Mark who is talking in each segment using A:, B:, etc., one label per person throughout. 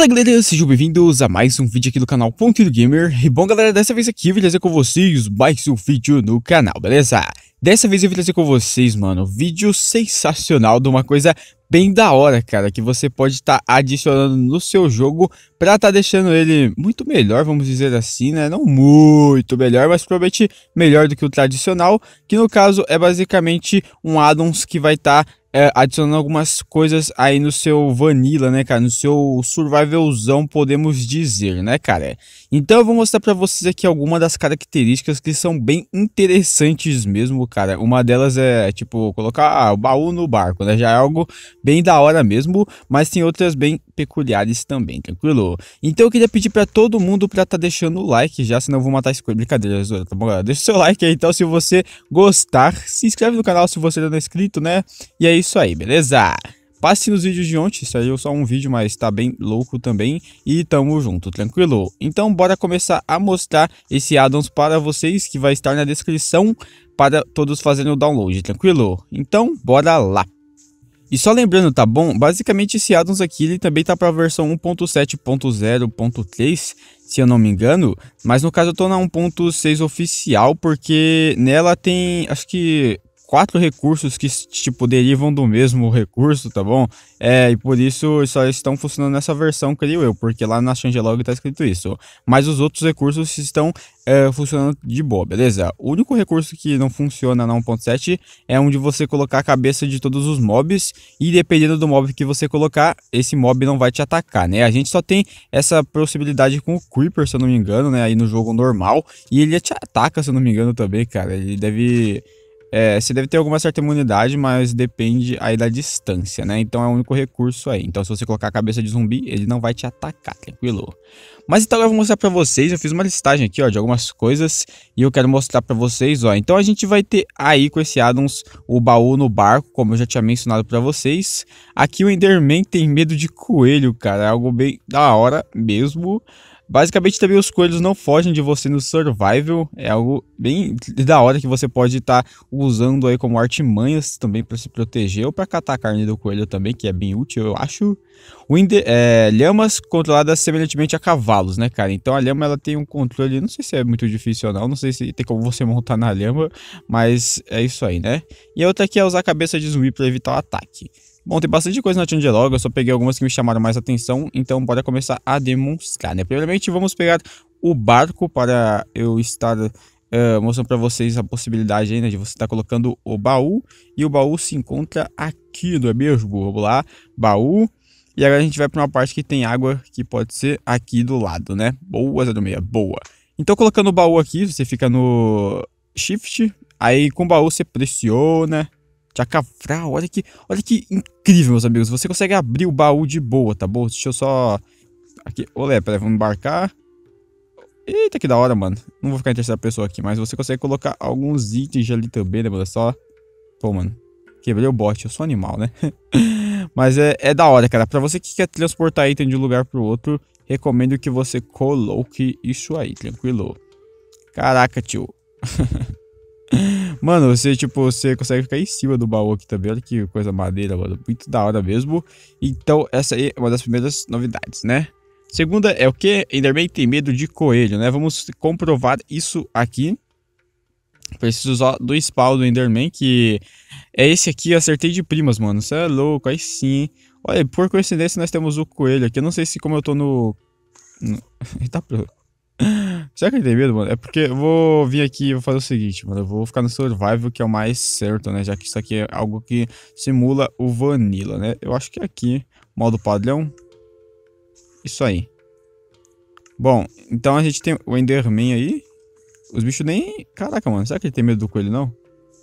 A: Fala galera, sejam bem-vindos a mais um vídeo aqui do canal Ponto Gamer E bom galera, dessa vez aqui eu vim trazer com vocês mais um vídeo no canal, beleza? Dessa vez eu vim trazer com vocês, mano, vídeo sensacional de uma coisa bem da hora, cara Que você pode estar tá adicionando no seu jogo pra estar tá deixando ele muito melhor, vamos dizer assim, né? Não muito melhor, mas provavelmente melhor do que o tradicional Que no caso é basicamente um addons que vai estar tá é, adicionando algumas coisas aí no seu vanilla, né, cara? No seu survivalzão, podemos dizer, né, cara? Então eu vou mostrar pra vocês aqui algumas das características que são bem interessantes mesmo, cara. Uma delas é, tipo, colocar ah, o baú no barco, né? Já é algo bem da hora mesmo, mas tem outras bem peculiares também, tranquilo? Então eu queria pedir pra todo mundo pra tá deixando o like já, senão eu vou matar esse coisa. Brincadeira, tá bom? Deixa o seu like aí, então, se você gostar. Se inscreve no canal se você não é inscrito, né? E aí, isso aí, beleza? Passe nos vídeos de ontem, saiu só um vídeo, mas tá bem louco também. E tamo junto, tranquilo? Então bora começar a mostrar esse addons para vocês, que vai estar na descrição para todos fazerem o download, tranquilo? Então bora lá! E só lembrando, tá bom? Basicamente esse addons aqui, ele também tá para a versão 1.7.0.3, se eu não me engano. Mas no caso eu tô na 1.6 oficial, porque nela tem, acho que quatro recursos que, tipo, derivam do mesmo recurso, tá bom? É, e por isso só estão funcionando nessa versão, creio eu, porque lá na changelog tá escrito isso. Mas os outros recursos estão é, funcionando de boa, beleza? O único recurso que não funciona na 1.7 é onde você colocar a cabeça de todos os mobs e dependendo do mob que você colocar, esse mob não vai te atacar, né? A gente só tem essa possibilidade com o Creeper, se eu não me engano, né? Aí no jogo normal. E ele te ataca, se eu não me engano, também, cara. Ele deve é, você deve ter alguma certa imunidade, mas depende aí da distância, né? Então é o único recurso aí. Então se você colocar a cabeça de zumbi, ele não vai te atacar, tranquilo? Mas então eu vou mostrar pra vocês, eu fiz uma listagem aqui, ó, de algumas coisas e eu quero mostrar pra vocês, ó. Então a gente vai ter aí com esse addons o baú no barco, como eu já tinha mencionado pra vocês. Aqui o Enderman tem medo de coelho, cara, é algo bem da hora mesmo. Basicamente também os coelhos não fogem de você no survival, é algo bem da hora que você pode estar tá usando aí como artimanhas também para se proteger ou para catar a carne do coelho também, que é bem útil, eu acho. O é, lhamas controladas semelhantemente a cavalos, né, cara? Então a lhama ela tem um controle, não sei se é muito difícil ou não, não sei se tem como você montar na lhama, mas é isso aí, né? E a outra aqui é usar a cabeça de zumbi para evitar o ataque. Bom, tem bastante coisa na Changelog, eu só peguei algumas que me chamaram mais atenção, então bora começar a demonstrar, né? Primeiramente, vamos pegar o barco para eu estar uh, mostrando para vocês a possibilidade aí, né, de você estar tá colocando o baú, e o baú se encontra aqui, não é mesmo? Vamos lá, baú, e agora a gente vai para uma parte que tem água, que pode ser aqui do lado, né? Boa, 06, boa. Então, colocando o baú aqui, você fica no Shift, aí com o baú você pressiona Chacafral, olha que, olha que incrível, meus amigos. Você consegue abrir o baú de boa, tá bom? Deixa eu só... Aqui, olé, peraí, vamos embarcar. Eita, que da hora, mano. Não vou ficar em terceira pessoa aqui, mas você consegue colocar alguns itens ali também, né, mano? Só... Pô, mano. Quebrei o bot, eu sou animal, né? mas é, é da hora, cara. Pra você que quer transportar item de um lugar pro outro, recomendo que você coloque isso aí, tranquilo. Caraca, tio. Mano, você, tipo, você consegue ficar em cima do baú aqui também. Olha que coisa madeira, mano. Muito da hora mesmo. Então, essa aí é uma das primeiras novidades, né? Segunda é o que? Enderman tem medo de coelho, né? Vamos comprovar isso aqui. Preciso só do spawn do Enderman, que é esse aqui. Eu acertei de primas, mano. Você é louco, aí sim. Olha, por coincidência nós temos o coelho aqui. Eu não sei se como eu tô no... Eita. Será que ele tem medo, mano? É porque eu vou vir aqui e vou fazer o seguinte, mano. Eu vou ficar no survival, que é o mais certo, né? Já que isso aqui é algo que simula o vanilla, né? Eu acho que é aqui, modo padrão. Isso aí. Bom, então a gente tem o Enderman aí. Os bichos nem... Caraca, mano. Será que ele tem medo do coelho, não?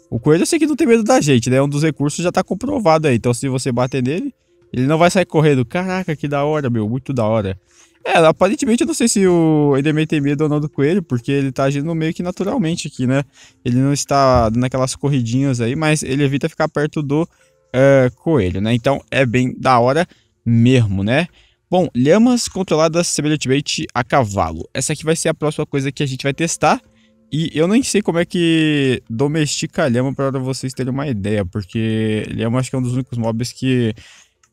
A: O coelho eu sei que não tem medo da gente, né? Um dos recursos já tá comprovado aí. Então se você bater nele, ele não vai sair correndo. Caraca, que da hora, meu. Muito da hora. É, aparentemente eu não sei se o Enderman tem medo ou não do coelho, porque ele tá agindo meio que naturalmente aqui, né? Ele não está dando aquelas corridinhas aí, mas ele evita ficar perto do uh, coelho, né? Então é bem da hora mesmo, né? Bom, lhamas controladas semelhantemente a cavalo. Essa aqui vai ser a próxima coisa que a gente vai testar. E eu nem sei como é que domestica a lhama para vocês terem uma ideia, porque lhama acho que é um dos únicos mobs que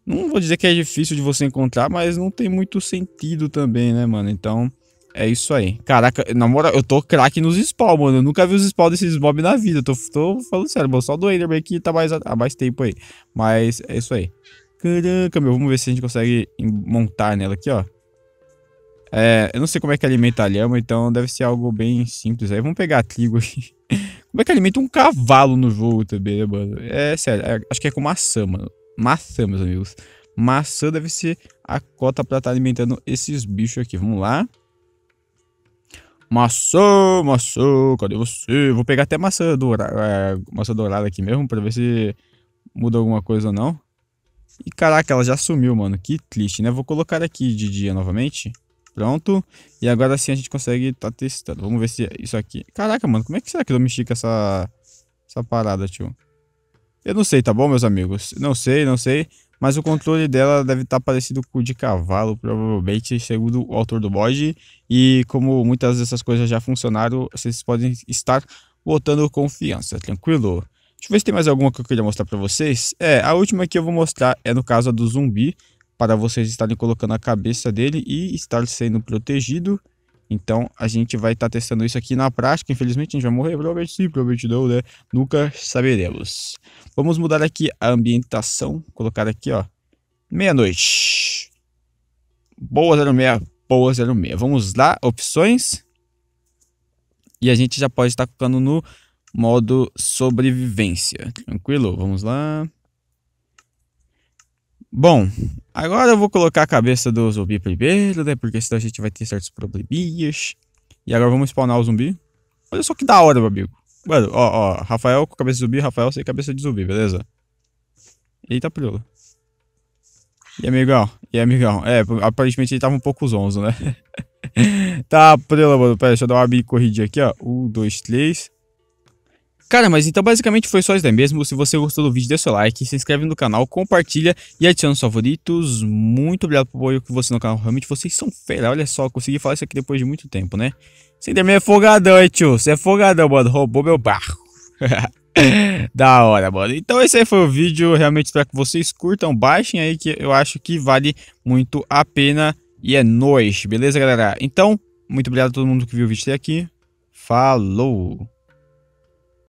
A: Não vou dizer que é difícil de você encontrar, mas não tem muito sentido também, né, mano? Então, é isso aí. Caraca, na moral, eu tô craque nos spawn, mano. Eu nunca vi os spawn desses mobs na vida. Tô, tô falando sério, mano. Só do Enderman aqui tá mais, há mais tempo aí. Mas é isso aí. Caraca, meu. Vamos ver se a gente consegue montar nela aqui, ó. É, eu não sei como é que alimenta a lhama, então deve ser algo bem simples aí. Vamos pegar trigo aqui. como é que alimenta um cavalo no jogo também, né, mano? É sério, é, acho que é com maçã, mano. Maçã, meus amigos. Maçã deve ser a cota pra estar tá alimentando esses bichos aqui. Vamos lá. Maçã, maçã, cadê você? Vou pegar até maçã dourada, é, maçã dourada aqui mesmo pra ver se muda alguma coisa ou não. E caraca, ela já sumiu, mano. Que triste, né? Vou colocar aqui de dia novamente. Pronto. E agora sim a gente consegue tá testando. Vamos ver se isso aqui... Caraca, mano, como é que será que domestica essa, essa parada, tio? Eu não sei, tá bom, meus amigos? Não sei, não sei. Mas o controle dela deve estar tá parecido com o de cavalo, provavelmente, segundo o autor do mod. E como muitas dessas coisas já funcionaram, vocês podem estar botando confiança, tranquilo? Deixa eu ver se tem mais alguma que eu queria mostrar pra vocês. É, a última que eu vou mostrar é no caso do zumbi para vocês estarem colocando a cabeça dele e estar sendo protegido. Então a gente vai estar tá testando isso aqui na prática. Infelizmente a gente vai morrer, provavelmente sim, provavelmente não, né? Nunca saberemos. Vamos mudar aqui a ambientação, colocar aqui, ó, meia-noite. Boa 06, boa 06. Vamos lá, opções. E a gente já pode estar colocando no modo sobrevivência. Tranquilo? Vamos lá. Bom, agora eu vou colocar a cabeça do zumbi primeiro, né? Porque senão a gente vai ter certos probleminhas. E agora vamos spawnar o zumbi. Olha só que da hora, meu amigo. Mano, ó, ó. Rafael com cabeça de zumbi, Rafael sem cabeça de zumbi, beleza? Eita, priola. E amigão, e amigão. É, aparentemente ele tava um pouco zonzo, né? tá, priola, mano. Pera, deixa eu dar uma corridinha aqui, ó. Um, dois, três. Cara, mas então basicamente foi só isso daí mesmo. Se você gostou do vídeo, deixa seu like, se inscreve no canal, compartilha e adiciona os favoritos. Muito obrigado pelo apoio que você no canal. Realmente vocês são fera. Olha só, consegui falar isso aqui depois de muito tempo, né? Você também é folgadão, hein, tio? Você é folgadão, mano. Roubou meu barco. da hora, mano. Então esse aí foi o vídeo. Realmente espero que vocês curtam. Baixem aí que eu acho que vale muito a pena. E é nóis, beleza, galera? Então, muito obrigado a todo mundo que viu o vídeo até aqui. Falou!